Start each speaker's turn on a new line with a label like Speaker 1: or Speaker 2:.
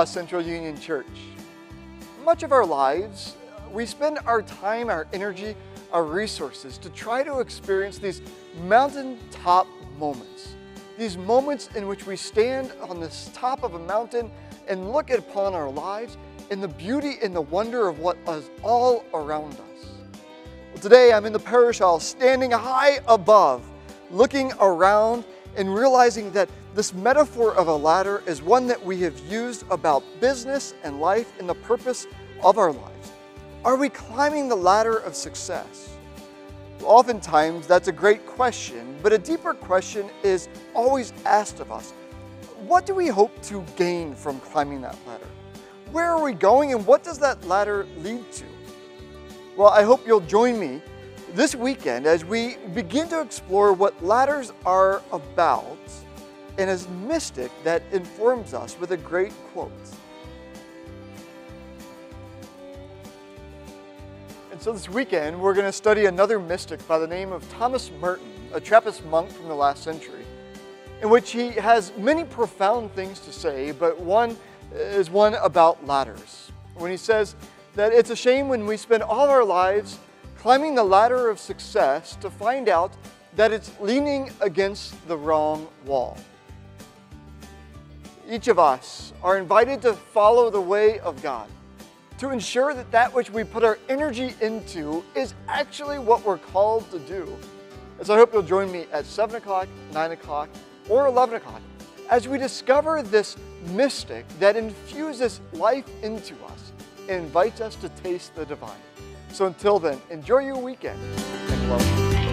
Speaker 1: Wichita Central Union Church. Much of our lives, we spend our time, our energy, our resources to try to experience these mountaintop moments. These moments in which we stand on this top of a mountain and look upon our lives and the beauty and the wonder of what is all around us. Well, today I'm in the parish hall standing high above, looking around and realizing that this metaphor of a ladder is one that we have used about business and life and the purpose of our lives. Are we climbing the ladder of success? Oftentimes, that's a great question, but a deeper question is always asked of us. What do we hope to gain from climbing that ladder? Where are we going and what does that ladder lead to? Well, I hope you'll join me this weekend as we begin to explore what ladders are about and as mystic that informs us with a great quote. And so this weekend, we're going to study another mystic by the name of Thomas Merton, a Trappist monk from the last century, in which he has many profound things to say, but one uh, is one about ladders. When he says that it's a shame when we spend all our lives climbing the ladder of success to find out that it's leaning against the wrong wall. Each of us are invited to follow the way of God to ensure that that which we put our energy into is actually what we're called to do. And so I hope you'll join me at 7 o'clock, 9 o'clock, or 11 o'clock as we discover this mystic that infuses life into us and invites us to taste the divine. So until then, enjoy your weekend and welcome.